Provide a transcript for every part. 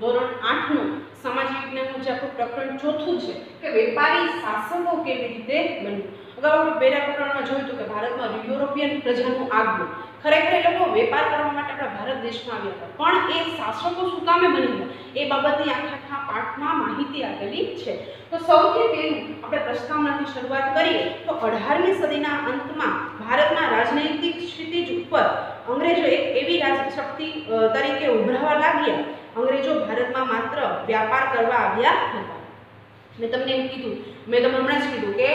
ધોરણ આઠનું સમાજ વિજ્ઞાનનું જે આપણું પ્રકરણ ચોથું છે કે વેપારી શાસકો કેવી રીતે બન્યું? અગાઉ આપણે પહેલા પ્રકરણમાં જોયું હતું કે ભારતમાં યુરોપિયન પ્રજાનું આગમન. ખરેખર એ લોકો વેપાર કરવા માટે આપણા ભારત દેશમાં આવ્યા હતા. પણ એ શાસકો શું કામે બની ગયા? એ બાબતની આખા આખા પાઠમાં માહિતી આપેલી છે. તો સૌથી પહેલું આપણે પ્રસ્તાવનાથી શરૂઆત કરીએ તો અઢારમી સદીના અંતમાં ભારતના રાજનૈતિક સ્થિતિ ઉપર અંગ્રેજો એક એવી રાજશક્તિ તરીકે ઉભરાવા લાગ્યા અંગ્રેજો ભારતમાં માત્ર વ્યાપાર કરવા આવ્યા હતા. મેં તમને એમ કીધું, મેં તમને હમણાં જ કીધું કે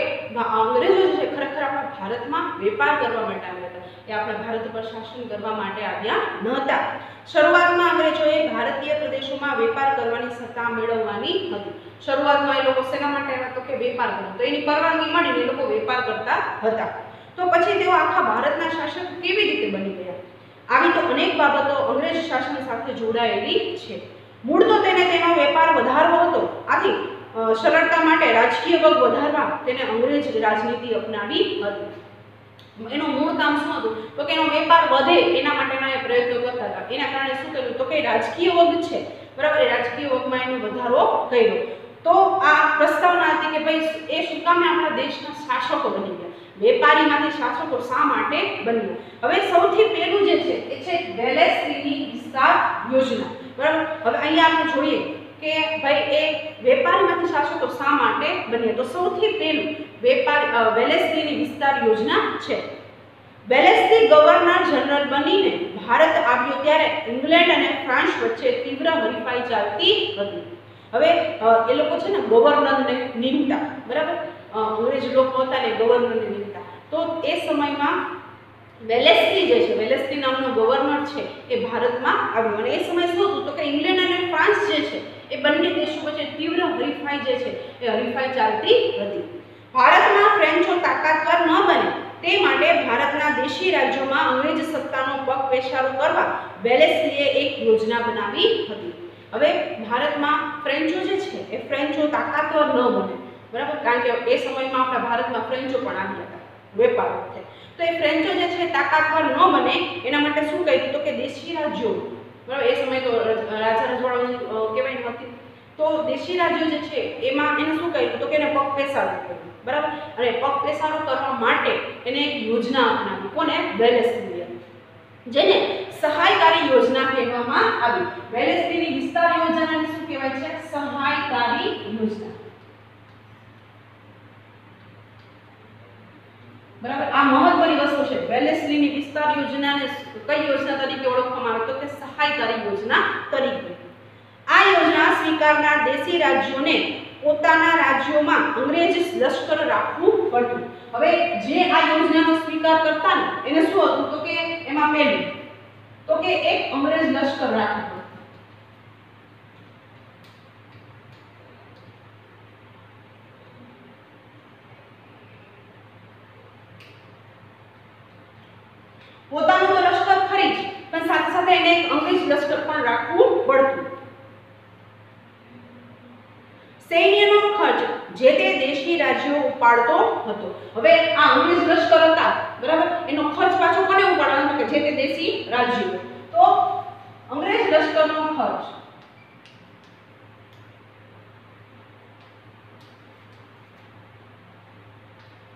અંગ્રેજો છે ખરેખર આપણા ભારતમાં વેપાર કરવા માટે આવ્યા હતા. એ આપણા ભારત ઉપર શાસન કરવા માટે આવ્યા નહોતા. હતા શરૂઆતમાં અંગ્રેજોએ ભારતીય પ્રદેશોમાં વેપાર કરવાની સત્તા મેળવવાની હતી. શરૂઆતમાં એ લોકો શેના માટે આવ્યા? તો કે વેપાર કરો તો એની પરવાનગી મળીને એ લોકો વેપાર કરતા હતા. તો પછી તેઓ આખા ભારતના શાસક કેવી રીતે બની ગયા? આવી તો અનેક બાબતો અંગ્રેજ શાસન સાથે જોડાયેલી છે. મૂળ તો તેને તેનો વેપાર વધારવો હતો. આથી સરળતા માટે રાજકીય વર્ગ વધારવા તેને અંગ્રેજ રાજનીતિ અપનાવી હતી. એનું મૂળ કામ શું હતું? તો કે એનો વેપાર વધે એના માટેના એ પ્રયત્નો કરતા હતા. એના કારણે શું કર્યું? તો કે રાજકીય વર્ગ છે. બરાબર? એ રાજકીય વર્ગમાં એનો વધારો કર્યો. તો આ પ્રસ્તાવના હતી કે ભાઈ એ શું કામે આપણા દેશના શાસકો બની ગયા? વેપારીમાંથી શાસકો શા માટે બન્યા? હવે સૌથી પહેલું જે છે એ છે વેલેસ્લીની વિસ્તાર યોજના. બરાબર? હવે અહીંયા આપણે જોઈએ કે ભાઈ એ વેપારીમાંથી શાસકો શા માટે બન્યા? તો સૌથી પહેલું વેપાર વેલેસ્લીની વિસ્તાર યોજના છે. વેલેસ્લી ગવર્નર જનરલ બનીને ભારત આવ્યો ત્યારે ઇંગ્લેન્ડ અને ફ્રાન્સ વચ્ચે તીવ્ર હરીફાઈ ચાલતી હતી. હવે એ લોકો છે ને ગવર્નરને અ, અંગ્રેજ લોકો હતા ને ગવર્નરને નીકળતા. તો એ સમયમાં વેલેસ્લી જે છે વેલેસ્લી નામનો ગવર્નર છે, એ ભારતમાં આવ્યો. અને એ સમય શું હતું તો કે ઇંગ્લેન્ડ અને ફ્રાન્સ જે છે, એ બંને દેશો વચ્ચે તીવ્ર હરીફાઈ જે છે, એ હરીફાઈ ચાલતી હતી. ભારતમાં ફ્રેન્ચો તાકાતવર ન બને તે માટે ભારતના દેશી રાજ્યોમાં અંગ્રેજ સત્તાનો પગ પેશારો કરવા વેલેસ્લીએ એક યોજના બનાવી હતી. હવે ભારતમાં ફ્રેન્ચો જે છે, એ ફ્રેન્ચો તાકાતવર ન બને. બરાબર? કારણ કે એ સમયમાં આપણા ભારતમાં ફ્રેન્ચો પણ આવ્યા હતા, વેપાર વખતે. તો એ ફ્રેન્ચો જે છે તાકાતવર ન બને, એના માટે શું કર્યું તો કે દેશી રાજ્યો, બરાબર? એ સમય તો રાજા રજવાડાની કહેવાય નથી તો દેશી રાજ્યો જે છે, એમાં એને શું કર્યું તો કે એને પગ પેસારો કર્યો બરાબર? અને પગ પેસારો કરવા માટે એને એક યોજના અપનાવી, કોને? વેલેસ્લીએ. જેને સહાયકારી યોજના કહેવામાં આવી. વેલેસ્લીની વિસ્તાર યોજનાને શું કહેવાય છે? સહાયકારી યોજના. બરાબર? આ મહત્વની વસ્તુ છે. વેલેસલીની વિસ્તાર યોજનાને કઈ યોજના તરીકે ઓળખવામાં આવે? તો કે સહાયકારી યોજના તરીકે. આ યોજના સ્વીકારનાર દેશી રાજ્યોને પોતાના રાજ્યોમાં અંગ્રેજ લશ્કર રાખવું પડતું. હવે જે આ યોજનાનો સ્વીકાર કરતા ને, એને શું હતું? તો કે એમાં પહેલું, તો કે એક અંગ્રેજ લશ્કર રાખવું પડતું પોતાનું તો લશ્કર ખરી જ, પણ સાથે સાથે એને એક અંગ્રેજ લશ્કર પણ રાખવું પડતું. સૈન્યનો ખર્ચ જે તે દેશી રાજ્યો ઉપાડતો હતો. હવે આ અંગ્રેજ લશ્કર હતા, બરાબર? એનો ખર્ચ પાછો કોને ઉપાડવાનો? કે જે તે દેશી રાજ્યો. તો અંગ્રેજ લશ્કરનો ખર્ચ.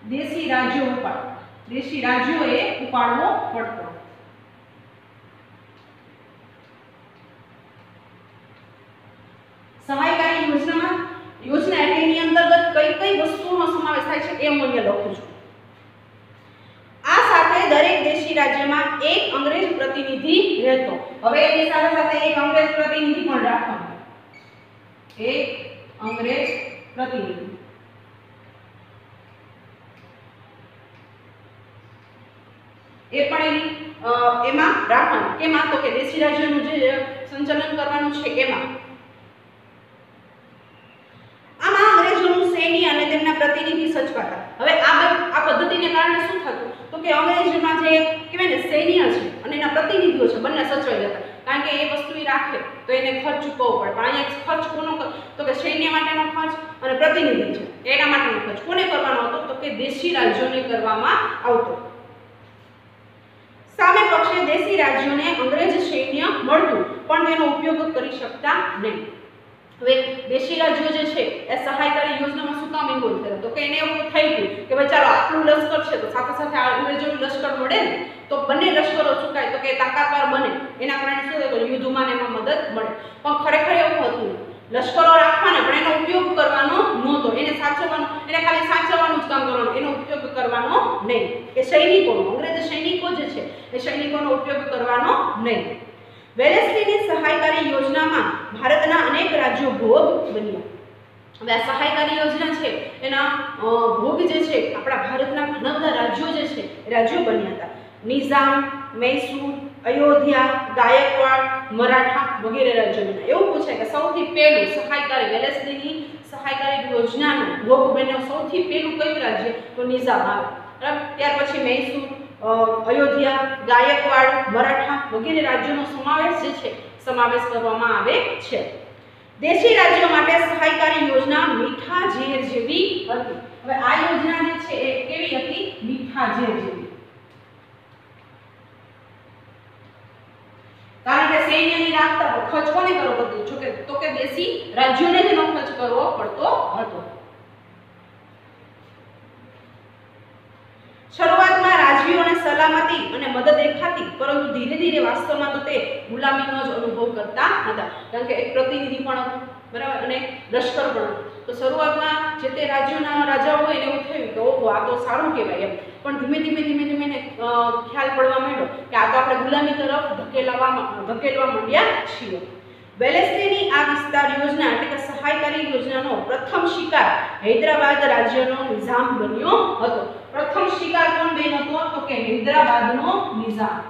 દેશી રાજ્યો ઉપાડ દેશી રાજ્યોએ ઉપાડવો પડતો. સહાયકારી યોજનામાં, યોજના એટલે એની અંતર્ગત કઈ કઈ વસ્તુઓનો સમાવેશ થાય છે એ હું અહીંયા લખું છું. આ સાથે દરેક દેશી રાજ્યમાં એક અંગ્રેજ પ્રતિનિધિ રહેતો. હવે એની સાથે સાથે એક અંગ્રેજ પ્રતિનિધિ પણ રાખવાનો. એક અંગ્રેજ પ્રતિનિધિ એ પણ એની અ, એમાં રાખવાનું. એમાં તો કે દેશી રાજ્યનું જે સંચાલન કરવાનું છે એમાં. આમાં અંગ્રેજોનું સૈન્ય અને તેમના પ્રતિનિધિ સચવાતા. હવે આ આ પદ્ધતિને કારણે શું થતું? તો કે અંગ્રેજમાં જે કહેવાય સૈન્ય છે અને એના પ્રતિનિધિઓ છે, બંને સચવાઈ જતા. કારણ કે એ વસ્તુ રાખે, તો એને ખર્ચ ચૂકવવો પડે. પણ અહીંયા ખર્ચ કોનો તો કે સૈન્ય માટેનો ખર્ચ અને પ્રતિનિધિ છે. એના માટેનો ખર્ચ. કોને કરવાનો હતો? તો કે દેશી રાજ્યોને કરવામાં આવતો. સામે પક્ષે દેશી રાજ્યોને અંગ્રેજ સૈન્ય મળતું, પણ તેનો ઉપયોગ કરી શકતા નહીં. હવે દેશી રાજ્યો જે છે, એ સહાયકારી યોજનામાં શું કામ ઇન્વોલ્વ થયા તો કે એને એવું થઈ ગયું કે ભાઈ ચાલો, આટલું લશ્કર છે, તો સાથે સાથે અંગ્રેજોનું લશ્કર મળે ને, તો બંને લશ્કરો ચૂકાય, તો કે તાકાતવાર બને. એના કારણે શું થાય? યુદ્ધમાં એમાં મદદ મળે. પણ ખરેખર એવું હતું લશ્કરો રાખવાના, પણ એનો ઉપયોગ કરવાનો નહોતો. એને સાચવવાનો, એને ખાલી સાચવવાનું જ કામ કરવાનું, એનો ઉપયોગ કરવાનો નહીં. એ સૈનિકોનો સૈનિકો જે છે, એ સૈનિકોનો ઉપયોગ કરવાનો નહીં. વેલેસ્લીની સહાયકારી યોજનામાં ભારતના અનેક રાજ્યો ભોગ બન્યા. હવે આ સહાયકારી યોજના છે, એના ભોગ જે છે, આપણા ભારતના ઘણા બધા રાજ્યો જે છે રાજ્યો બન્યા હતા. નિઝામ, મૈસૂર, અયોધ્યા, ગાયકવાડ, મરાઠા વગેરે રાજ્યો બન્યા. એવું પૂછાય કે સૌથી પહેલું સહાયકારી, વેલેસ્લીની સહાયકારી યોજનાનો ભોગ બન્યો સૌથી પહેલું કયું રાજ્ય? તો નિઝામ આવે. બરાબર? ત્યાર પછી મૈસૂર અયોધ્યા, ગાયકવાડ, મરાઠા વગેરે રાજ્યોનો સમાવેશ છે, સમાવેશ કરવામાં આવે છે. દેશી રાજ્યો માટે સહાયકારી યોજના મીઠા ઝેર જેવી હતી. હવે આ યોજના જે છે, એ કેવી હતી? મીઠા ઝેર જેવી. કારણ કે સૈન્યની રાખતા ખર્ચ કોને કરવો પડતો? કે, તો કે દેશી રાજ્યોને જ ખર્ચ કરવો પડતો હતો. સલામતી અને મદદ દેખાતી, પરંતુ ધીરે ધીરે વાસ્તવમાં તો તે ગુલામીનો જ અનુભવ કરતા હતા. કારણ કે એક પ્રતિનિધિ પણ બરાબર? અને લશ્કર પણ તો શરૂઆતમાં જે તે રાજ્યોના રાજાઓ હોય એવું થયું કે ઓહો, આ તો સારું કહેવાય એમ. પણ ધીમે ધીમે ધીમે ધીમે એને ખ્યાલ પડવા માંડ્યો કે આ તો આપણે ગુલામી તરફ ધકેલાવા ધકેલવા માંડ્યા છીએ. વેલેસ્લીની આ વિસ્તાર યોજના સહાયકારી યોજનાનો પ્રથમ શિકાર હૈદરાબાદ રાજ્યનો નિઝામ બન્યો હતો. પ્રથમ શિકાર કોણ બન્યો હતો? તો કે હૈદરાબાદનો નિઝામ.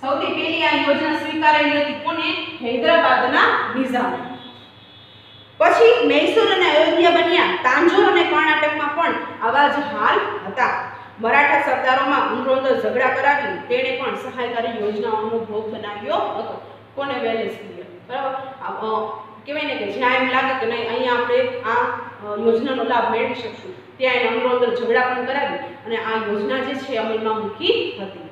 સૌથી પહેલી આ યોજના સ્વીકારેલી હતી કોને? હૈદરાબાદના નિઝામ. પછી મૈસૂર અને અયોધ્યા બન્યા. તાંજોર અને કર્ણાટકમાં પણ આવા જ હાલ હતા. મરાઠા સરદારોમાં અંદરોઅંદર ઝઘડા કરાવી તેણે પણ સહાયકારી યોજનાઓનો ભોગ બનાવ્યો હતો. કોને વેલેસ્લીએ બરાબર? આ, કહેવાય ને કે જ્યાં એમ લાગે કે નહીં અહીંયા આપણે આ યોજનાનો લાભ મેળવી શકશું. ત્યાં એને અંદરોઅંદર ઝઘડા પણ કરાવી અને આ યોજના જે છે અમલમાં મૂકી હતી.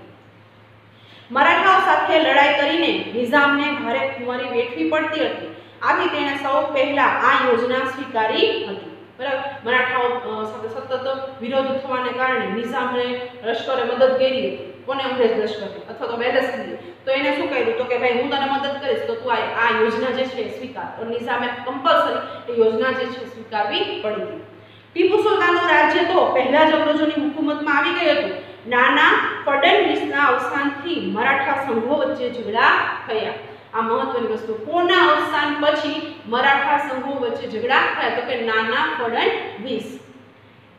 મરાઠાઓ સાથે લડાઈ કરીને નિઝામને ભારે ખુમારી વેઠવી પડતી હતી. આથી તેણે સૌ પહેલા આ યોજના સ્વીકારી હતી. બરાબર? મરાઠાઓ સતત વિરોધ થવાને કારણે નિઝામને લશ્કરે મદદ કરી હતી. કોને અંગ્રેજ લશ્કરે અથવા તો વેલેસ્લીએ તો એને શું કર્યું? તો કે ભાઈ, હું તને મદદ કરીશ, તો તું આ યોજના જે છે સ્વીકાર. તો નિઝામે કમ્પલસરી એ યોજના જે છે સ્વીકારવી પડી હતી ટીપુ સુલતાનનું રાજ્ય તો પહેલા જ અંગ્રેજોની હુકુમતમાં આવી ગયું હતું. નાના ફડણવીસના અવસાનથી મરાઠા સંઘો વચ્ચે ઝઘડા થયા. આ મહત્વની વસ્તુ. કોના અવસાન પછી મરાઠા સંઘો વચ્ચે ઝઘડા થયા? તો કે નાના ફડણવીસ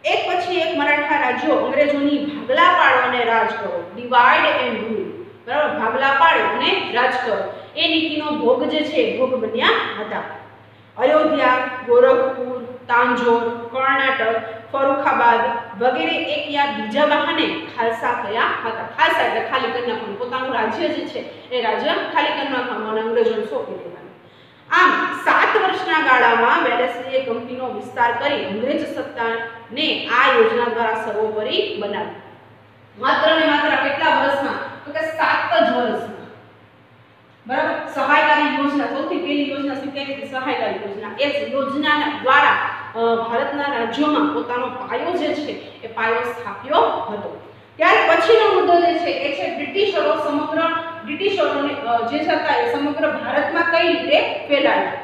એક પછી એક મરાઠા રાજ્યો અંગ્રેજોની ભાગલા પાડો અને રાજ કરો. ડિવાઈડ એન્ડ રૂલ બરાબર? ભાગલા પાડો અને રાજ કરો. એ નીતિનો ભોગ જે છે ભોગ બન્યા હતા. અયોધ્યા, ગોરખપુર, તાંજોર, કર્ણાટક, ફરુખાબાદ વગેરે એક યા બીજા બહાને ખાલસા થયા હતા. ખાલસા એટલે ખાલી કરી નાખવાનું. પોતાનું રાજ્ય જે છે, એ રાજ્ય ખાલી કરી નાખવાનું અને અંગ્રેજોને સોંપી દેવાનું. આમ સાત વર્ષના ગાળામાં વેલેસલીએ કંપનીનો વિસ્તાર કરી અંગ્રેજ સત્તાને આ યોજના દ્વારા સર્વોપરી બનાવી. માત્ર ને માત્ર કેટલા વર્ષમાં? તો કે સાત જ વર્ષમાં. બરાબર? સહાયકારી યોજના, સૌથી પહેલી યોજના હતી સહાયકારી યોજના. એ યોજના દ્વારા ભારતના રાજ્યોમાં પોતાનો પાયો જે છે, એ પાયો સ્થાપ્યો હતો. ત્યાર પછીનો મુદ્દો જે છે, એ છે બ્રિટિશરો સમગ્ર, બ્રિટિશરોને જે હતા એ સમગ્ર ભારતમાં કઈ રીતે ફેલાયા?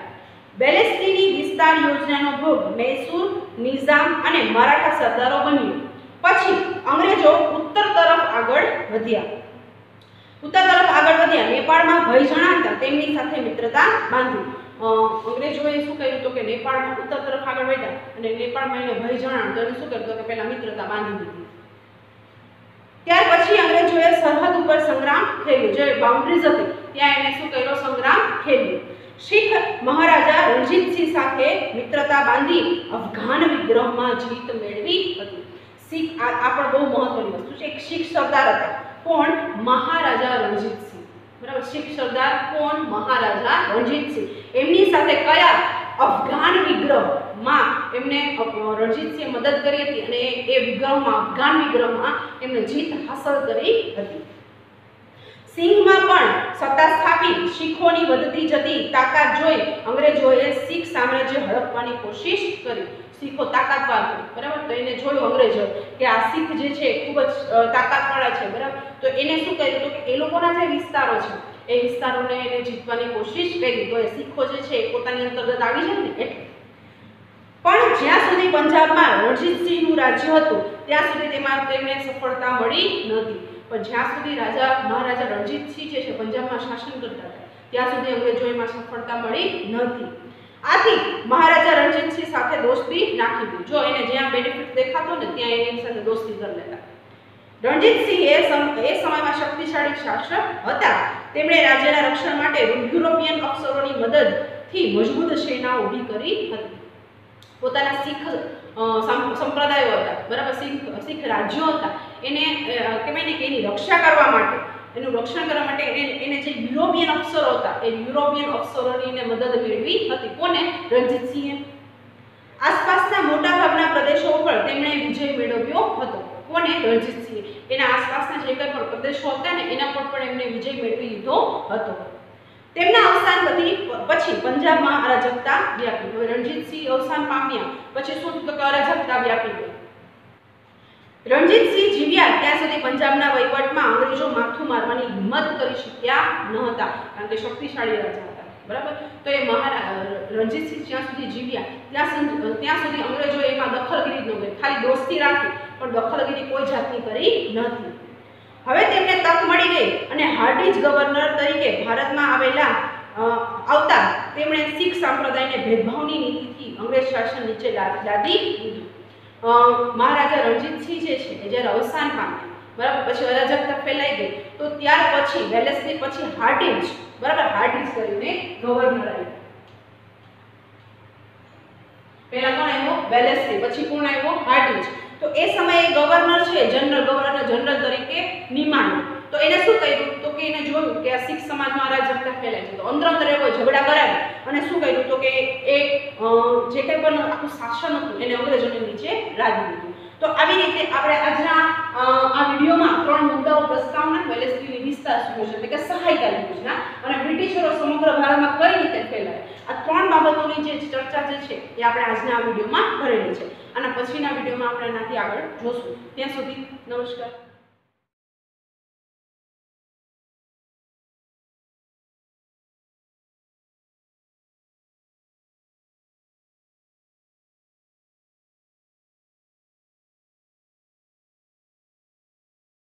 બેલેસ્તીની વિસ્તાર યોજનાનો ભોગ મૈસૂર, નિઝામ અને મરાઠા સરદારો બન્યો. પછી અંગ્રેજો ઉત્તર તરફ આગળ વધ્યા. ઉત્તર તરફ આગળ વધ્યા. નેપાળમાં ભય જણાતા તેમની સાથે મિત્રતા બાંધી. અંગ્રેજોએ શું કહ્યું તો કે નેપાળમાં ઉત્તર તરફ આગળ વધ્યા અને નેપાળમાં એને ભય જણાવ્યું તો એને શું કર્યું કે પહેલાં મિત્રતા બાંધી દીધી. ત્યાર પછી અંગ્રેજોએ સરહદ ઉપર સંગ્રામ ખેલ્યો. જે બાઉન્ડ્રીઝ હતી, ત્યાં એને શું કર્યો? સંગ્રામ ખેલ્યો. શીખ મહારાજા રણજીતસિંહ સાથે મિત્રતા બાંધી અફઘાન વિગ્રહમાં જીત મેળવી હતી. શીખ આ પણ બહુ મહત્વની વસ્તુ છે. એક શીખ સરદાર હતા. કોણ? મહારાજા રણજીતસિંહ. બરાબર? શીખ સરદાર કોણ? મહારાજા રણજીતસિંહ. એમની સાથે કયા અફઘાન વિગ્રહ માં એમને રણજીતસિંહે મદદ કરી હતી અને એ- વિગ્રહમાં અફઘાન વિગ્રહમાં એમને જીત હાંસલ કરી હતી. સિંહમાં પણ સત્તા સ્થાપી શીખોની વધતી જતી તાકાત જોઈ અંગ્રેજોએ શીખ સામ્રાજ્ય હડપવાની કોશિશ કરી. શીખો તાકાતવાર હતા, બરાબર? તો એને જોયું અંગ્રેજો કે આ શીખ જે છે ખૂબ જ તાકાતવાળા છે બરાબર? તો એને શું કર્યું તો કે એ લોકોના જે વિસ્તારો છે એ વિસ્તારોને એને જીતવાની કોશિશ કરી. તો એ શીખો જે છે એ પોતાની અંતર્ગત આવી જાય ને એટલે પણ જ્યાં સુધી પંજાબમાં રણજીતસિંહનું રાજ્ય હતું, ત્યાં સુધી તેમાં તેમને સફળતા મળી નહોતી. પણ જ્યાં સુધી રાજા, મહારાજા રણજીતસિંહ જે છે, પંજાબમાં શાસન કરતા હતા, ત્યાં સુધી અંગ્રેજો એમાં સફળતા મળી નહોતી. આથી મહારાજા રણજીતસિંહ સાથે દોસ્તી નાખી દીધી. જો એને જ્યાં બેનિફિટ દેખાતો ને, ત્યાં એની સાથે દોસ્તી કરી લેતા. રણજીતસિંહ એ એ સમયમાં શક્તિશાળી શાસક હતા. તેમણે રાજ્યના રક્ષણ માટે યુરોપિયન અફસરોની મદદથી મજબૂત સેના ઊભી કરી હતી. પોતાના શીખ સંપ્રદાયો હતા, બરાબર, શીખ શીખ રાજ્યો હતા. એને કહેવાય ને કે એની રક્ષા કરવા માટે, એનું રક્ષણ કરવા માટે એને જે યુરોપિયન અફસરો હતા, એ યુરોપિયન અફસરોની મદદ મેળવી હતી. કોને? રણજીતસિંહે. આસપાસના મોટાભાગના પ્રદેશો ઉપર તેમણે વિજય મેળવ્યો હતો. કોને? રણજીતસિંહે. એના આસપાસના જે કંઈ પણ પ્રદેશો હતા ને, એના પર પણ એમણે વિજય મેળવી લીધો હતો. તેમના અવસાન પછી પછી પંજાબમાં અરાજકતા વ્યાપી હવે રણજીતસિંહ અવસાન પામ્યા, પછી શું તો અરાજકતા વ્યાપી ગઈ રણજીતસિંહ જીવ્યા ત્યાં સુધી પંજાબના વહીવટમાં અંગ્રેજો માથું મારવાની હિંમત કરી શક્યા ન હતા, કારણ કે શક્તિશાળી રાજા હતા. બરાબર? તો એ મહારા, રણજીતસિંહ જ્યાં સુધી જીવ્યા, ત્યાં ત્યાં સુધી અંગ્રેજો એમાં દખલગીરી ન કરી. ખાલી દોસ્તી રાખી, પણ દખલગીરી કોઈ જાતની કરી નથી હવે તેમને ગઈ હાર્ડિજ ગવર્નર તરીકે ભારતમાં આવેલા આવતા તેમણે શીખ સંપ્રદાયને ભેદભાવની નીતિથી અંગ્રેજ શાસન નીચે લાદી દીધું. મહારાજા રણજીતસિંહ જે છે એ જ્યારે અવસાન પામ્યા, બરાબર, પછી અરાજકતા ફેલાઈ ગઈ, તો ત્યાર પછી વેલેસની પછી હાર્ડિજ બરાબર હાર્ડીજ કરીને ગવર્નર આવ્યો પહેલા કોણ આવ્યો વેલેસ્લી પછી કોણ આવ્યો હાર્ડિજ તો એ સમયે ગવર્નર છે, જનરલ ગવર્નર જનરલ તરીકે નિમાણ્યો તો એને શું કર્યું? તો કે એને જોયું કે આ શીખ સમાજમાં આ અરાજકતા ફેલાય છે. તો અંદર અંદર એવો ઝઘડા કરાવી અને શું કર્યું? તો કે એ જે કંઈ પણ આખું શાસન હતું, એને અંગ્રેજોને નીચે લાદી દીધું. તો આવી રીતે આપણે આજના આ વિડીયોમાં ત્રણ મુદ્દાઓ પ્રસ્તાવના વેલેસ્લીની વિસ્તાર યોજના એટલે કે સહાયતા યોજના અને બ્રિટિશરો સમગ્ર ભારતમાં કઈ રીતે ફેલાય? આ ત્રણ બાબતોની જે ચર્ચા જે છે, એ આપણે આજના આ વિડીયોમાં કરેલી છે. અને પછીના વિડીયોમાં આપણે એનાથી આગળ જોશું. ત્યાં સુધી નમસ્કાર.